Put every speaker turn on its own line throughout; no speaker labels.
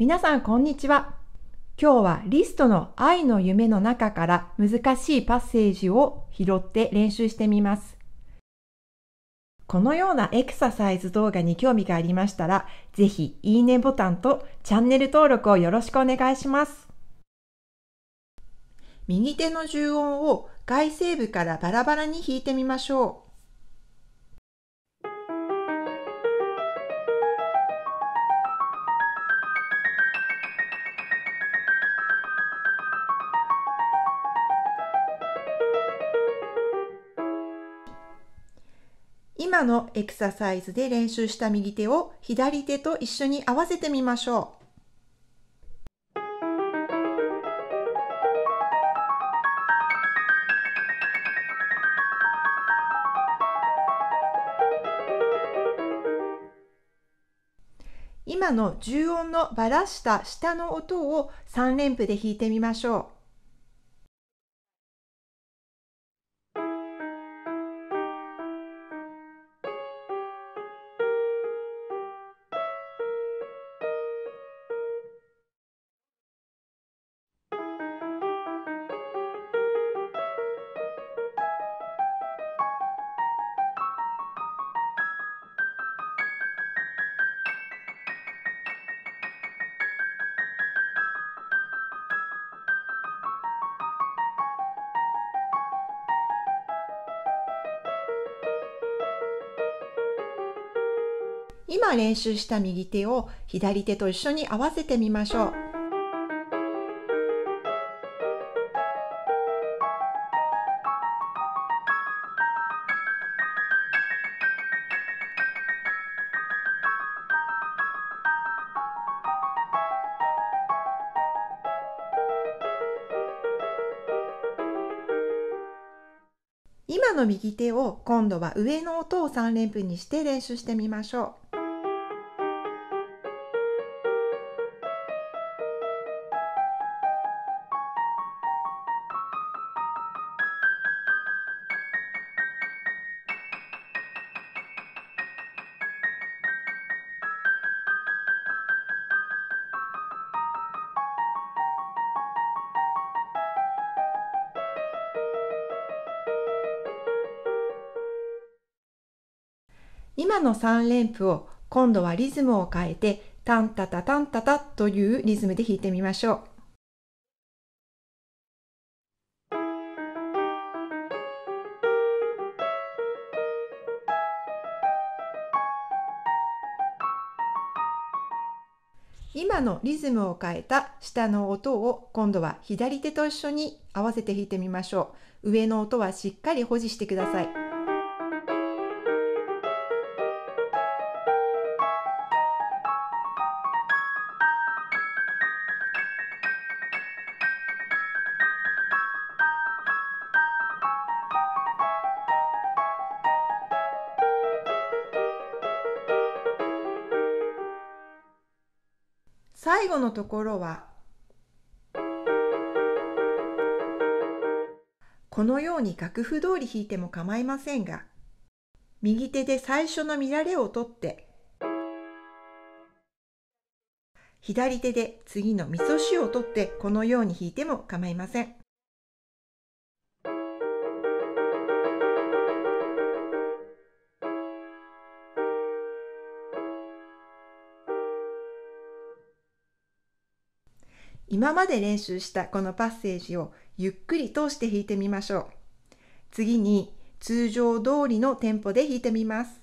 皆さんこんにちは。今日はリストの愛の夢の中から難しいパッセージを拾って練習してみます。このようなエクササイズ動画に興味がありましたら、ぜひいいねボタンとチャンネル登録をよろしくお願いします。右手の重音を外声部からバラバラに弾いてみましょう。今のエクササイズで練習した右手を左手と一緒に合わせてみましょう。今の重音のばらした下の音を3連符で弾いてみましょう。今練習した右手を左手と一緒に合わせてみましょう。今の右手を今度は上の音を3連符にして練習してみましょう。今の3連符を今度はリズムを変えてタンタタタンタタというリズムで弾いてみましょう。今のリズムを変えた下の音を今度は左手と一緒に合わせて弾いてみましょう。上の音はしっかり保持してください。最後のところはこのように楽譜通り弾いても構いませんが右手で最初の乱れを取って左手で次の味噌汁を取ってこのように弾いても構いません。今まで練習したこのパッセージをゆっくり通して弾いてみましょう。次に通常通りのテンポで弾いてみます。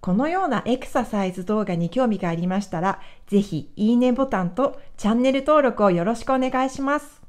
このようなエクササイズ動画に興味がありましたら、ぜひいいねボタンとチャンネル登録をよろしくお願いします。